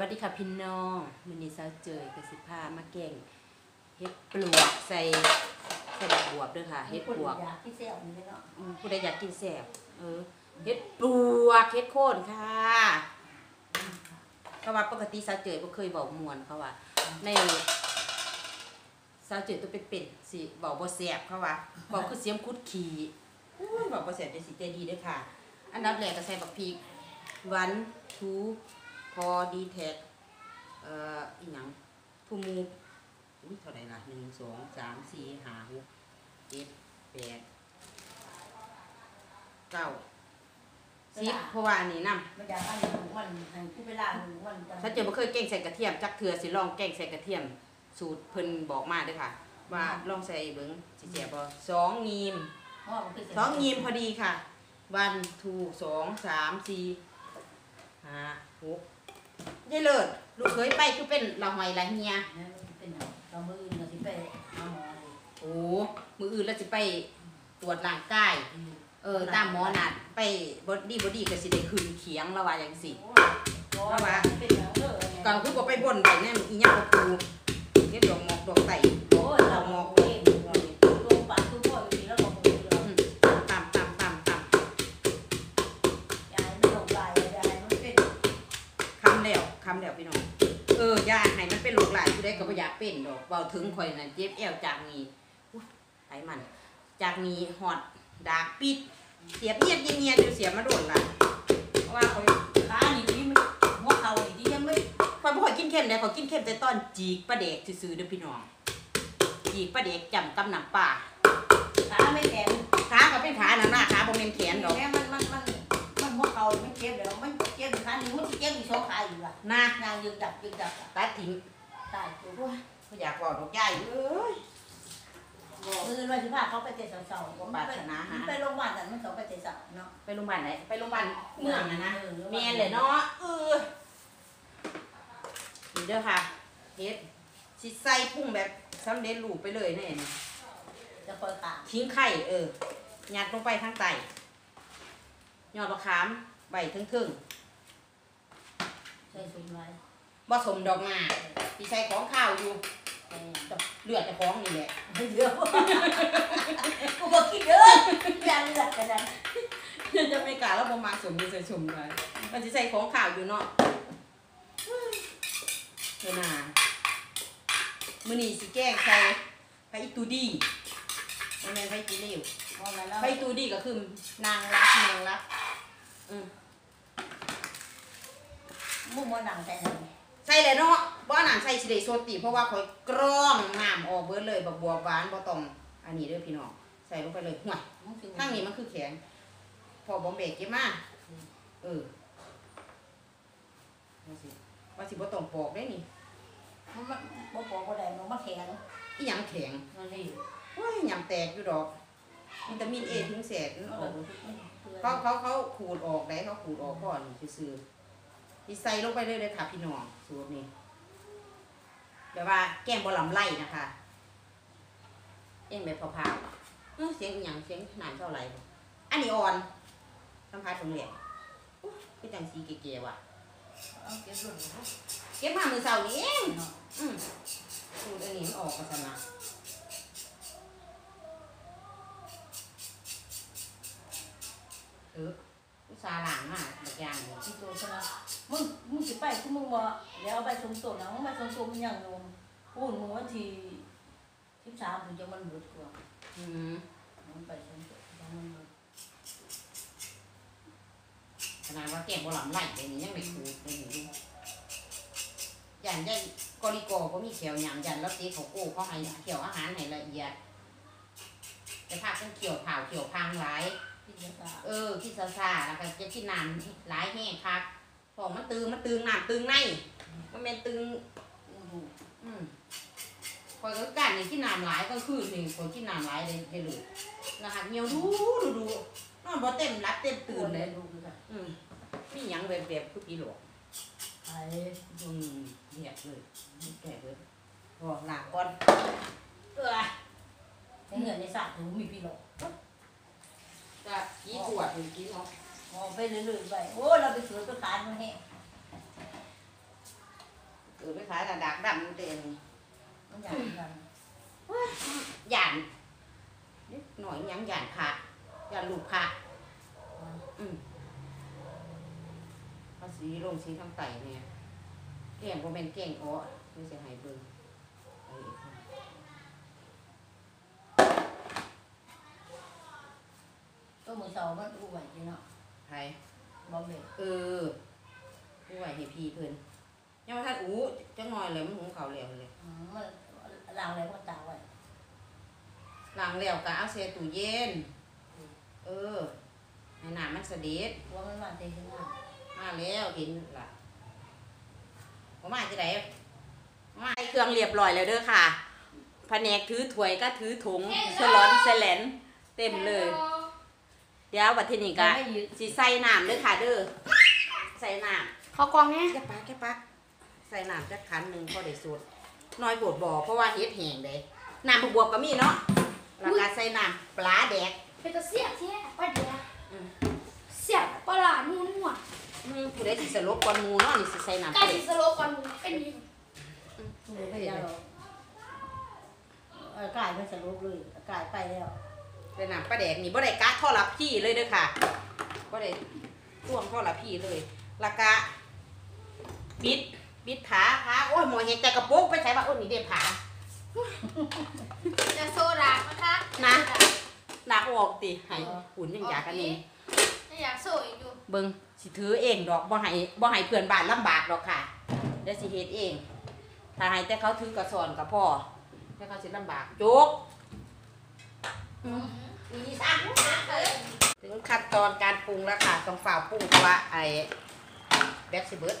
วัสดีค่ะพี่น้องมินิซาวเจยกสิพามาแกงเฮ็ดปลวกใส่ใส่ดอกบวบด้วยค่ะเฮ็ดปลวกอยากที่เสี่ยวนี่เนาะอืมผู้ใดอยากกินแสบเออเฮ็ดปลวกเฮ็ดโคนค่ะเพราะว่าปกติซาวเจยบ่เคยบอกมวนเขาว่าในซาวเจยตัวเป็นๆสิบอกบ่แสบเขาว่าบอกคือเสียมคุดขี่อุ้ยบอกบ่แสบเป็นสิใจดีเด้อค่ะ อันดับแรกก็ใส่บักพริกวันทู พอดีแท็กเอ่ออีหยังทูมูอุ้ยเท่าไหร่ล่ะหนึ่งสองสามสี่ห้าหกเจ็ดแปดเก้าสิบเพราะว่าอันนี้นำมันอยากอันนี้มันให้ผู้เวลาหนึ่งวันจังถ้าเจอบ่เคยแกงใส่กระเทียมจักเทือสิลองแกงใส่กระเทียม สูตรเพิ่นบอกมาเด้อค่ะ ว่าลองใส่เบิ่งสิแซ่บบ่สองงีมเพราะว่ามันคือสองงีมพอดีค่ะ วันทูสองสามสี่ห้าหก ได้เลิศลูกเคยไปคือเป็นละหอยละเฮียเนี่ยมันเป็นเรามืออื่นเราสิไปหาหมอเลยโอ้มืออื่นแล้วสิไปตรวจร่างกายเออตามหมอนัดไปบอดี้บอดี้ก็สิได้คืนเขียงแล้วว่าอย่างสิเพราะว่าเป็นอย่างเออก็คือบ่ไปบ่นไปเนี่ยอีหยังบ่กูเฮ็ดดอกหมอกดอกไต่ เป็นดอกเว้าถึงข่อยน่ะเจ็บแอวจากนี้อุ๊ยไผมัน จากนี้ฮอดดากปิด เสียบเงียดเงียดอยู่เสียมาโดนล่ะเพราะว่าข่อยขานี่ที่มันหัวเข่านี่ที่ยังไม่ข่อยบ่ค่อยกินเค็มได้ข่อยกินเค็มแต่ตอนจีกปลาเด็กซื่อๆเด้อพี่น้อง จีกปลาเด็กจำกับน้ำปลาขาไม่แข็งขาก็เป็นขาหนาหน้าขาบ่แม่นแขนดอกแม่มันมันมันมันหัวเข่ามันเจ็บเดี๋ยวมันเจ็บขาหนึ่งมันเจ็บอีกสองขาอยู่ว่ะนะนางยืนจับยืนจับตัดทิ้งตายตัว บ่อยากบอกดอกยายเอ้ยมือวันที่พาเขาไปเตะเสาๆปรารถนาหาไปโรงพยาบาลแต่มันต้องไปเตะเสาเนาะไปโรงพยาบาลไหนไปโรงพยาบาลเมืองนะนะเออแม่นเลยเนาะเออนี่เด้อค่ะเฮ็ดสิใส่ปรุงแบบสำเร็จรูปไปเลยแน่นี่จะคอยขาทิ้งไข่เออยัดลงไปข้างใต้ยอดมะขามใบทึ่งใส่ซุนไว้ๆ บ่สมดอกหน้าที่ใส่ของข้าวอยู่แต่เลือดจะของนี่แหละไม่เยอะกูบอกคิดเยอะยังเลือดกันนั้นจะไม่กล้าแล้วบ่มาสมมีใส่สมเลยมันสิใส่ของข้าวอยู่เนาะเธอน่ามื้อนี้สิแกล้งใส่ไผอีตูดีบ่แม่นไผอีเลวมองแล้วไผอีตูดีก็คือนางรักนางรักอืมมุ่งมันหนังแต่ไหน ใส่เลยเนาะบ่น้ำใส่สิได้สดติเพราะว่าข่อยกรองน้ำออกเบิดเลยบักบัวหวานบ่ต้องอันนี้เด้อพี่น้องใส่ลงไปเลยห่วยทางนี้มันคือแข็ง พอบอมเบกเก็บมาเออว่าสิว่าสิบ่ต้องปอกได้นี่มันมันบ่ปอกบ่ได้มันมาแข็งอีหยังแข็งมันนี่โอ้ยยำแตกอยู่ดอกวิตามินเอถึงแสนเออออกเขาเขาเขาขูดออกได้เขาขูดออกก่อนซื่อๆ ที่ใส่ลงไปเลยเลยค่ะพี่น้องสูตรนี้แบบว่าแกงบะหลำไล่นะคะแกงแบบพาวๆเอ้อเสียงอหย่างเสียงหนานเท่าไหร่บ่อันนี้อ่อนสัมผัสของเหลวอุ๊ยคือจังสีเก๋ๆว่ะเอาเก็บรุ่นนะเก็บมามือเสาร์นี้เองเนาะอืมสูตรอันนี้มันออกมาสนะเอออุตส่าห์ล้างมาบาง อย่างที่ตัวชนะมึงมึงสิไปคือมึงบ่เดี๋ยวเอาไปสมตัวนะมึงไปสมตัวมันยังนมพูดมึงวันที่13ถึงจะมันหมดกว่าอืมมันไปสมตัวมันหมดขนาดว่าแกงบะหลำไล่ไปนี่ยังไม่ขูดเลยนี่ยันยันกอริโกก็มีเขียวหยำยันแล้วตีเขาโก้เขาให้เขียวอาหารให้ละเอียด แต่ภาคเป็นเขียวเผาเขียวพังหลายที่จะตาเออที่ซาซาแล้วก็จะกินน้ำหลายแห้งคักของมันตึงมันตึงน้ำตึงในมันเป็นตึงอือหูอืมคอยก็การนี่กินน้ำหลายก็คือนี่คอยกินน้ำหลายเลยได้เลยรหัสเงียวดูดูดูนอนบ่เต็มรับเต็มตื่นเลยดูคือกันอืมมีหยังแบบแบบคือปีหลวงไอ้อืมเหียบเลยแก่เลยพอหลังก่อนเออ ในเงินในศาสตร์หนูมีพี่หลอกจะกี่ขวดหรือกี่เนาะมองไปเรื่อยๆไป โอ้เราไปสวนไปขายมันแห้งฟ้าดาดักดำเด่นมันอยากกันหยานนิดหน่อยยังหยานผ่าหยานลูกผ่าอืมภาษีลงสีทางไตเนี่ยแก่งบ่แม่นแก่งอ้อไม่ใช่หายเบิ่ง เอาอีกค่ะก็มือเสามันอู้ไหวจริงเนาะไผบอมเบย์เออผู้ไหวให้พี่เพิ่นยังว่าท่านอู้จังหน่อยเลยมันหุงข้าวแล้วเลยอืมมันล้างอะไรก็ตากไว้ล้างแล้วก็เอาใส่ตู้เย็น เออให้น้ำมันเสด็จหัวมันมาเตะขึ้นมามาแล้วเห็นล่ะผมมาจะไหนมาใส่เครื่องเรียบร้อยแล้วเด้อค่ะแผนกถือถ้วยก็ถือถุงสลอนแสลนเต็มเลย เดี๋ยววัดที่นี่ก็ไม่ยืดสิใส่น้ำเด้อค่ะเด้อใส่น้เขากองเนี้ยำแค่ปักแค่ปักใส่น้ำจักขันหนึ่งพอได้สุดน้อยโบดบ่อเพราะว่าเฮ็ดแห้งเด้น้ำบวบๆก็มีเนาะแล้วก็ใส่น้ำปลาแดกเป็นตัวเสียบที่ป้าเดียอืมเสียบปลาหนูนวดอืมผู้ใดสิสลบก่อนหมูเนาะนี่สิใส่น้ำไก่ปลาแดสิกสโลก่อนหนูเป็นอยังไม่ได้หรอกเออกลายเป็นสรุปเลยกลายไปแล้ว ใส่น้ำปลาแดกนี่บ่ได้กะท่อรับพี่เลยเด้อค่ะบ่ได้ท่วงท่อรับพี่เลยแล้วก็ปิดปิดผาผาโอ้ยหมอเห็นแต่กระโปรงไปใส่ว่าโอ้ยนี่เด้ผาจะโซดานะคะนะลากออกติให้หุ่นยังอยากกันนี่ไม่อยากโซอีกอยู่เบิ่งสิถือเองดอกบ่ให้บ่ให้เพื่อนบ้านลำบากดอกค่ะเดี๋ยวสิเฮ็ดเองถ้าให้แต่เขาถือกระสอนกับพ่อแต่เขาสิลำบากโจกอืมอีสาน ถึงขั้นตอนการปรุงแล้วค่ะต้องฝ่าปรุงเพราะว่าไอ้แบล็คซิเบิร์ด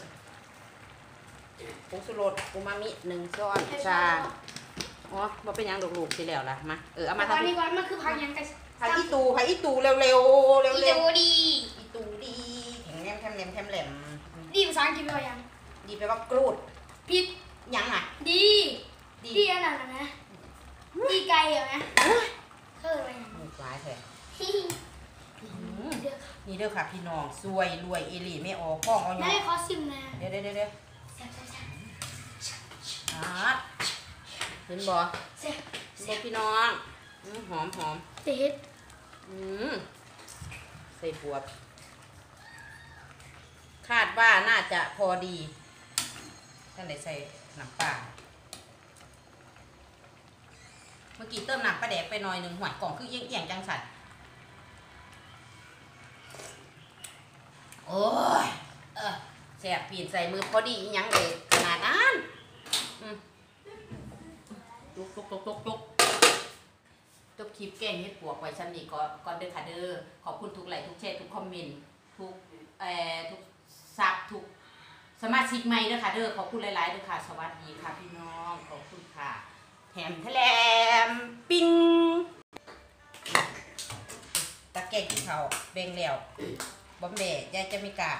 ผงสุรสอูมามิหนึ่งช้อนชาอ๋อบ่เป็นหยังดอกลูกสิแล้วล่ะมาเออเอามาตอนทำนี้ก่อนมันคือพังยังกันผักอีตูผักอีตูเร็วๆเร็วๆเร็วอีๆเดวดีอีตูดีแข็งแรมแถมแหลมแถมแหลมดีภาษาอังกฤษว่ายังดีไปลว่ากรูดผิดยังอะ ดี ดีดีอันนั้นนะดีไกลเหรอนะ เธออะไรอย่างหมูร้ายแท้นี้เดี๋ยวนี่เด้อค่ะพี่น้องซวยรวยเอหลีไม่ออกข้องเอาได้เนาะขอซิมนะเดี๋ยวเดี๋ยวเดี๋ยวเดี๋ยวแซ่บแซ่บแซ่บอาดเห็นบ่แซ่บเด็กพี่น้องอืมหอมหอมเด็ดอืมใส่บวบ คาดว่าน่าจะพอดีท่านได้ใส่น้ำปลาเมื่อกี้เติมน้ำปลาแดกไปหน่อยหนึ่งหัวกล่องคือเอียงเอียงจังสันโอ้ยเออแสบปีนใส่มือพอดีอยังเลยขนาดนั้นอืมจุกจุกจุกจุกจุกจบคลิปแกล้งเฮ็ดปวกไว้ชั้นนี้ก็ก่อนเด้อค่ะเด้อขอบคุณทุกไลค์ทุกแชร์ทุกคอมเมนต์ทุกเอ่อทุกซับทุกสมาชิกใหม่เด้อค่ะเด้อขอบคุณหลายๆเด้อค่ะ สวัสดีค่ะพี่น้องขอบคุณค่ะ แถมแถลมปิ้งตะแกรงที่เขาเบ่งแล้วบอมเบยายจะไม่กล้า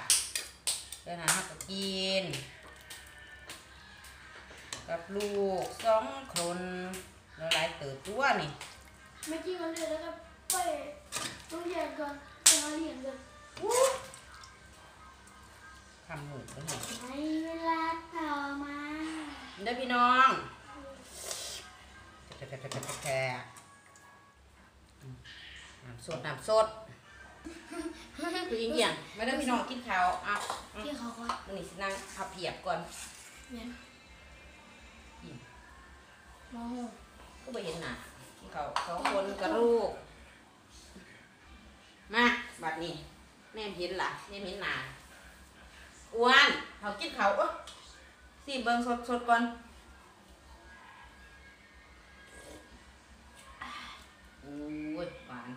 เดินหาหักก็กิน กับลูกสองคนแล้วหลายเติบตัวนี่เมื่อกี้มันเลยแล้วก็ไปโรงเรียนก่อนไปหาเรียนเลยทำหมูด้วยนี่ในเวลาต่อมาเด้อพี่น้อง แทะน้ำสดน้ำสดคือยิงเหี่ยงไม่ได้อพี่น้องกินข้าวอะที่เขาก็มันนี่สินั่งพับเพียบก่อนเนี่ยมองก็ไปเห็นหน้ากินข้าวสองคนกับลูก มาบัดนี้แม่เห็นล่ะแม่เห็นหน้าอ้วนเขากินข้าวเอ้อสิเบิ่งสดสดก่อน อ้ยหวาน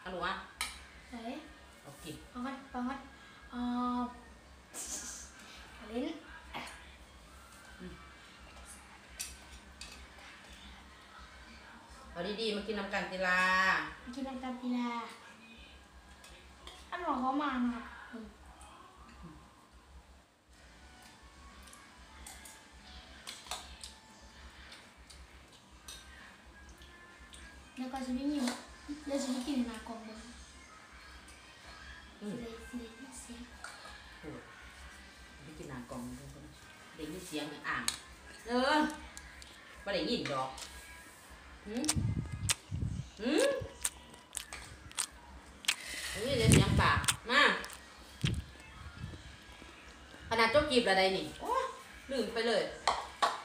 เอาหนูอะไหนเอากินฟังกันฟังกันอ่าลิ้นเอาดีๆมากินน้ำกันกีฬากินน้ำตาลปีลาอันหมอเขามามาแจะไม่มีแล้วจะไม่กินนากองเลยอืมเลยเลยเสียไปกินหนากล่องดูสิได้ยินเสียงอ่างเออบ่ได้ยินดอกหืมหืมนี่ได้เสียงปากมาขนาดเจ้ากีบอะไรนี่โอ้ยลืมไปเลย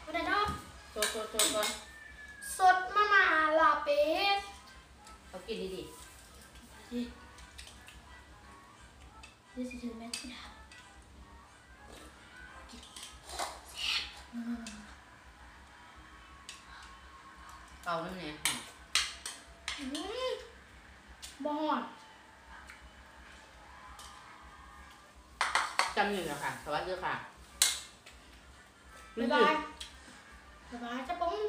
วันนี้เนาะโชว์โชว์โชว์ก่อนสดมามาลาเป็ดเอา กินดีนี่สิถึงแม่ที่ดาๆเป่าน้ำแหน่หอมอืมบอดจำอยู่แล้วค่ะ สวัสดีค่ะ บ๊ายบายบ๊ายบายจ้าปุ้ง